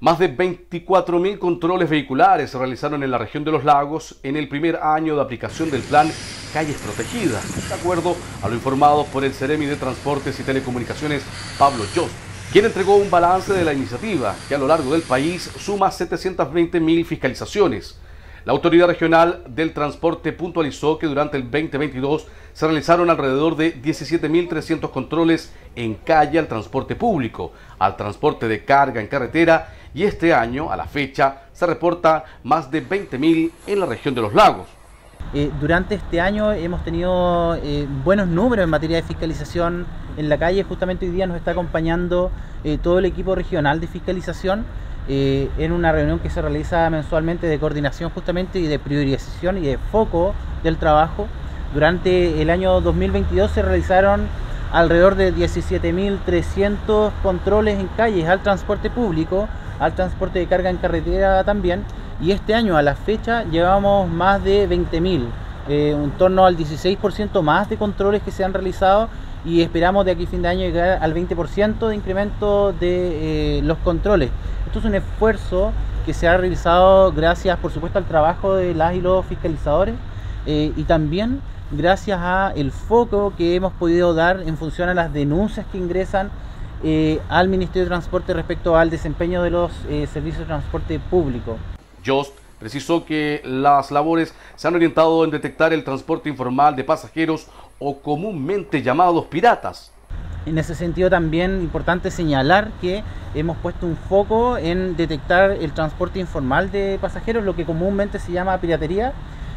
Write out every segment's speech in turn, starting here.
Más de 24.000 controles vehiculares se realizaron en la región de los lagos en el primer año de aplicación del plan Calles Protegidas, de acuerdo a lo informado por el Ceremi de Transportes y Telecomunicaciones Pablo Jost, quien entregó un balance de la iniciativa que a lo largo del país suma 720.000 fiscalizaciones. La Autoridad Regional del Transporte puntualizó que durante el 2022 se realizaron alrededor de 17.300 controles en calle al transporte público, al transporte de carga en carretera y este año, a la fecha, se reporta más de 20.000 en la región de los lagos. Eh, durante este año hemos tenido eh, buenos números en materia de fiscalización en la calle. Justamente hoy día nos está acompañando eh, todo el equipo regional de fiscalización en una reunión que se realiza mensualmente de coordinación justamente y de priorización y de foco del trabajo. Durante el año 2022 se realizaron alrededor de 17.300 controles en calles al transporte público, al transporte de carga en carretera también. Y este año a la fecha llevamos más de 20.000, eh, en torno al 16% más de controles que se han realizado y esperamos de aquí a fin de año llegar al 20% de incremento de eh, los controles. Esto es un esfuerzo que se ha realizado gracias por supuesto al trabajo de las y los fiscalizadores eh, y también gracias a el foco que hemos podido dar en función a las denuncias que ingresan eh, al Ministerio de Transporte respecto al desempeño de los eh, servicios de transporte público. Jost precisó que las labores se han orientado en detectar el transporte informal de pasajeros o comúnmente llamados piratas. En ese sentido también importante señalar que hemos puesto un foco en detectar el transporte informal de pasajeros, lo que comúnmente se llama piratería,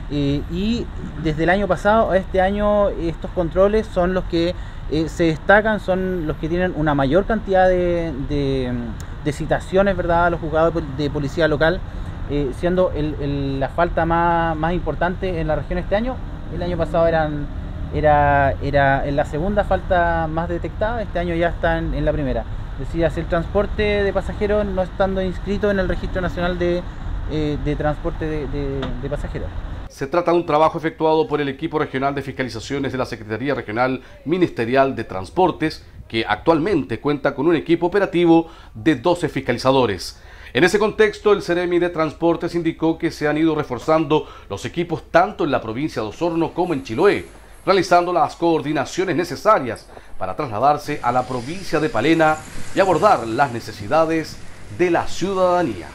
eh, y desde el año pasado a este año estos controles son los que eh, se destacan, son los que tienen una mayor cantidad de, citaciones ¿verdad? a los juzgados de policía local, eh, siendo la falta más, más, importante en la región este año. El año pasado eran, era, era la segunda falta más detectada, este año ya está en, la primera. Decía, el transporte de pasajeros no estando inscrito en el Registro Nacional de, Transporte de Pasajeros. Se trata de un trabajo efectuado por el equipo regional de fiscalizaciones de la Secretaría Regional Ministerial de Transportes, que actualmente cuenta con un equipo operativo de 12 fiscalizadores. En ese contexto, el Ceremi de Transportes indicó que se han ido reforzando los equipos tanto en la provincia de Osorno como en Chiloé, realizando las coordinaciones necesarias para trasladarse a la provincia de Palena y abordar las necesidades de la ciudadanía.